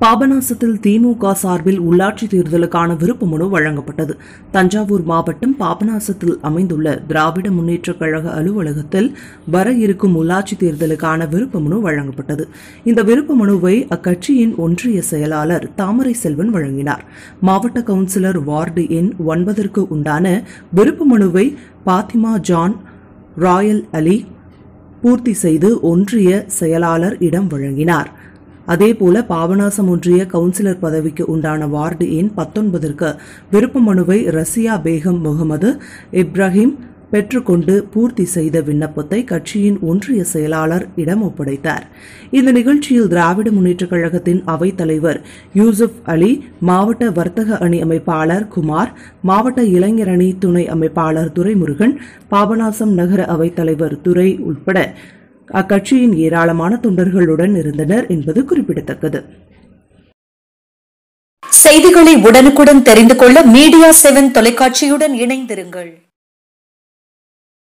பாபநாசத்தில் திமுக சார்பில் உள்ளாட்சி தேர்தலுக்கான விருப்ப மனு வழங்கப்பட்டது. தஞ்சாவூர் மாவட்டம் பாபநாசத்தில் அமைந்துள்ள திராவிட முன்னேற்றக் கழக அலுவலகத்தில் வர இருக்கும் உள்ளாட்சி தேர்தலுக்கான விருப்ப மனு வழங்கப்பட்டது. இந்த விருப்ப மனுவை அக்கட்சியின் ஒன்றிய செயலாளர் தாமரை செல்வன் வழங்கினார். மாவட்ட கவுன்சிலர் வார்டு எண் ஒன்பதற்கு உண்டான விருப்ப மனுவை பாத்திமா ஜான் ராயல் அலி பூர்த்தி செய்து ஒன்றிய செயலாளர் இடம் வழங்கினார். அதேபோல பாபநாசம் ஒன்றிய கவுன்சிலர் பதவிக்கு உண்டான வார்டு எண் பத்தொன்பதற்கு விருப்ப மனுவை ரசியா பேகம் முகமது இப்ராஹிம் பெற்றுக்கொண்டு பூர்த்தி செய்த விண்ணப்பத்தை கட்சியின் ஒன்றிய செயலாளர் இடம் ஒப்படைத்தார். இந்த நிகழ்ச்சியில் திராவிட முன்னேற்றக் கழகத்தின் அவைத் தலைவர் யூசுப் அலி மாவட்ட வர்த்தக அணி அமைப்பாளர் குமார் மாவட்ட இளைஞர் அணி துணை அமைப்பாளர் துரைமுருகன் பாபநாசம் நகர அவைத் தலைவர் துரை உட்பட அக்கட்சியின் ஏராளமான தொண்டர்களுடன் இருந்தனர் என்பது குறிப்பிடத்தக்கது. செய்திகளை உடனுக்குடன் தெரிந்து கொள்ள மீடியா செவன் தொலைக்காட்சியுடன் இணைந்திருங்கள்.